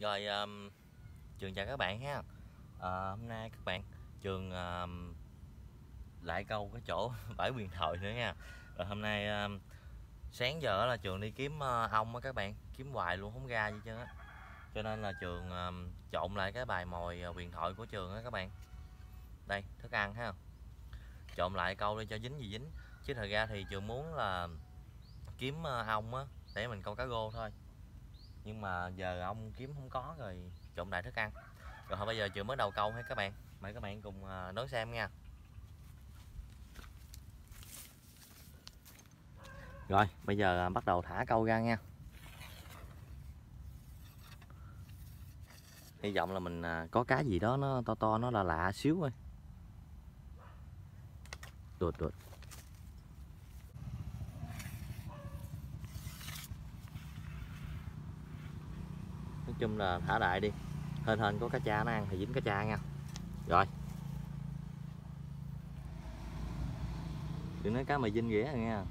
Rồi um, trường chào các bạn ha. À, hôm nay các bạn trường um, lại câu cái chỗ bãi quyền thoại nữa nha. Rồi hôm nay um, sáng giờ là trường đi kiếm ờ, uh, ong á các bạn, kiếm hoài luôn không ra gì chứ á. Cho nên là trường um, trộn lại cái bài mồi ờ, quyền thoại của trường á các bạn. Đây, thức ăn ha. Trộn lại câu để cho dính gì dính. Chứ thật ra thì trường muốn là kiếm uh, ong á để mình câu cá rô thôi nhưng mà giờ ông kiếm không có rồi trộn đại thức ăn. Rồi thôi, bây giờ chưa mới đầu câu hết các bạn. Mời các bạn cùng à, nói đón xem nha. Rồi, bây giờ à, bắt đầu thả câu ra nha. Hy vọng là mình à, có cá gì đó nó to to, nó là lạ xíu thôi. Được được. Chung là thả đại đi. Hên hên có cá cha nó ăn thì dính cá cha nha. Rồi. Đừng nói cá mày dinh ghẻ rồi nha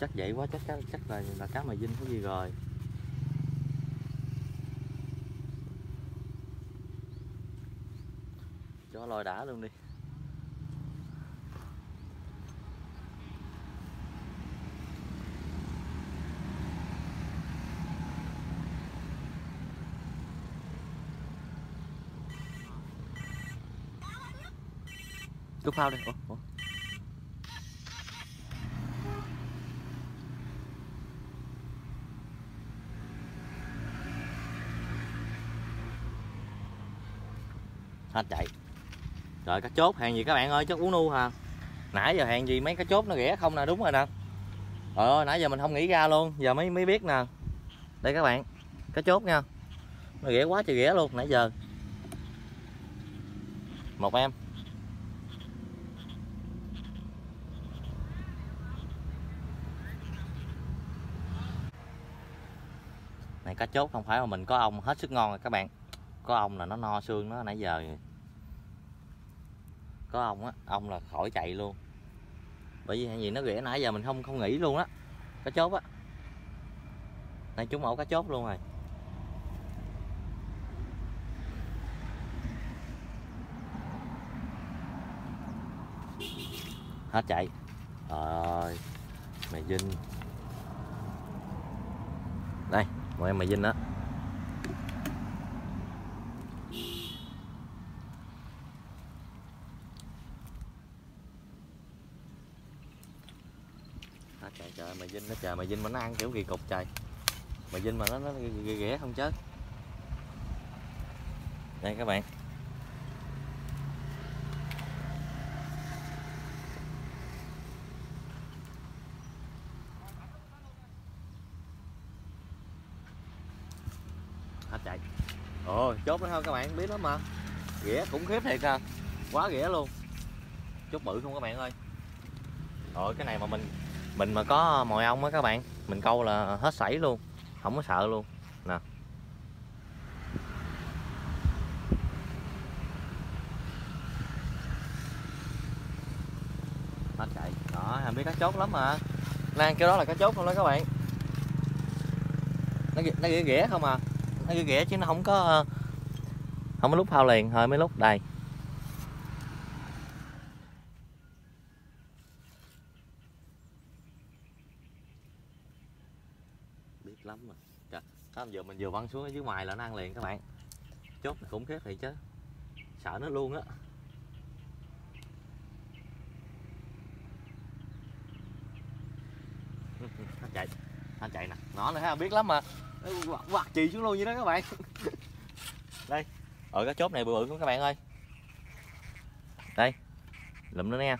chắc vậy quá chắc chắc, chắc là là cá mày dinh có gì rồi. Cho lòi đã luôn đi. Cúp phao đây. Ủa, ủa. Hết chạy. Rồi cá chốt hàng gì các bạn ơi, chắc uống nu hả? Nãy giờ hàng gì mấy cá chốt nó ghẻ không nè, đúng rồi nè. Trời ơi, nãy giờ mình không nghĩ ra luôn, giờ mới mới biết nè. Đây các bạn, cá chốt nha. Nó ghẻ quá trời ghẻ luôn nãy giờ. Một em. Này cá chốt, không phải mà mình có ong hết sức ngon rồi các bạn. Có ong là nó no xương nó nãy giờ. Có ong á, ong là khỏi chạy luôn. Bởi vì gì nó rẻ nãy giờ mình không không nghĩ luôn á, cá chốt á. Này chúng ổ cá chốt luôn rồi. Hết chạy. Trời ơi, mày dinh của em mà dinh đó à, trời trời mà dinh nó trời mà dinh mà nó ăn kiểu kỳ cục trời. Mà dinh mà nó nó ghẻ không chết đây các bạn. Chạy ồ, chốt đó thôi các bạn, biết lắm mà. Ghẻ khủng khiếp thiệt à. Quá ghẻ luôn. Chốt bự không các bạn ơi. Rồi, cái này mà mình mình mà có mồi ong á các bạn, mình câu là hết sảy luôn, không có sợ luôn. Nè. Hết chạy đó, em biết cá chốt lắm mà. Lan kêu đó là cá chốt không đó các bạn. Nó nó ghẻ ghẻ không à? Nó ghẻ ghẻ chứ nó không có ờ, không có lúc phao liền thôi mấy lúc đây. Biết lắm mà Trời, đó, giờ mình vừa văng xuống ở dưới ngoài là nó ăn liền các bạn. Chốt này khủng khiếp thì chứ. Sợ nó luôn á. Nó chạy nó chạy nè. Nó nữa ha biết lắm mà quạt, quạt chì xuống luôn vậy đó các bạn. Đây ở cái chốt này bự bự không các bạn ơi. Đây lụm nữa nha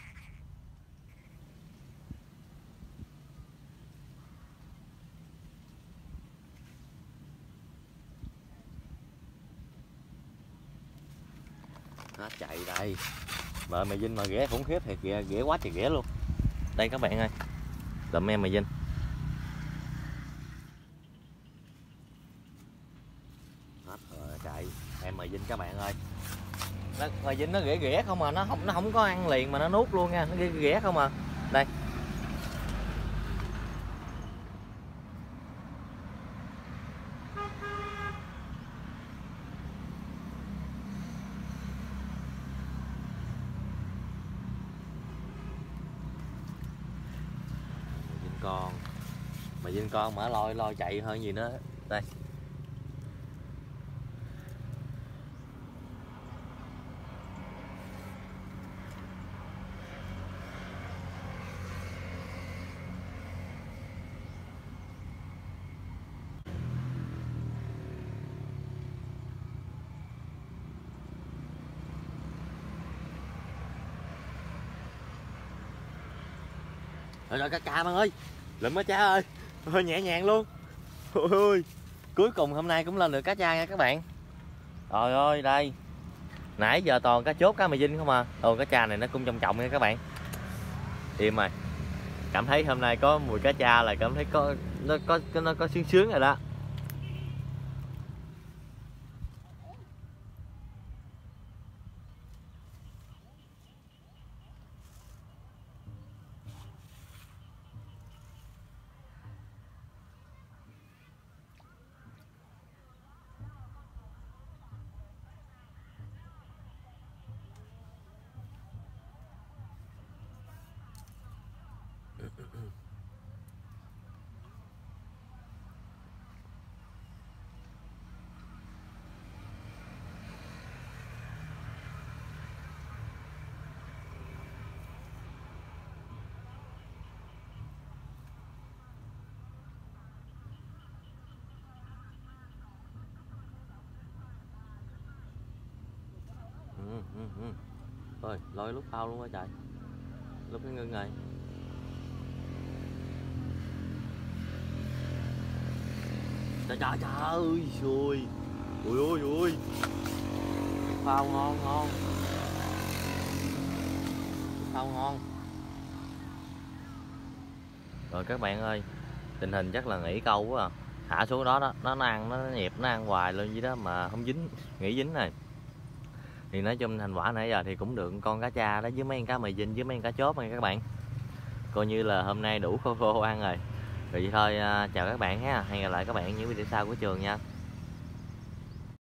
nó chạy đây. Vợ mày dinh mà ghẻ khủng khiếp thì ghẻ, ghẻ quá thì ghẻ luôn. Đây các bạn ơi lụm em mày dinh vịnh các bạn ơi. Nó, là vịnh nó rỉa rỉa không à nó không nó không có ăn liền mà nó nuốt luôn nha nó rỉa rỉa không à. Đây. Con. Mà dính con mà lôi lôi chạy hơn gì nữa. Đây. Rồi rồi cá cà bạn ơi. Lụm á cha ơi. Hơi nhẹ nhàng luôn. Ôi ơi cuối cùng hôm nay cũng lên được cá cha nha các bạn. Trời ơi, đây. Nãy giờ toàn cá chốt, cá mì dinh không à. Ồ, cá cha này nó cũng trọng trọng nha các bạn. Im rồi. Cảm thấy hôm nay có mùi cá cha là cảm thấy có, nó có nó có sướng sướng rồi đó. Ừ, ừ, ừ. Lôi lúc phao luôn á trời. Lúc cái ngưng rồi. Trời trời trời ơi xui. Ui ui ui. Phao ngon ngon phao ngon. Rồi các bạn ơi tình hình chắc là nghỉ câu quá à. Thả xuống đó đó. Nó, nó ăn nó nhịp nó ăn hoài luôn vậy đó mà không dính nghỉ dính này thì nói chung thành quả nãy giờ thì cũng được, con cá cha đó với mấy con cá mì dinh với mấy con cá chốt nha các bạn. Coi như là hôm nay đủ khô khô ăn rồi. Rồi vậy thôi à, chào các bạn ha. Hẹn gặp lại các bạn những video sau của trường nha.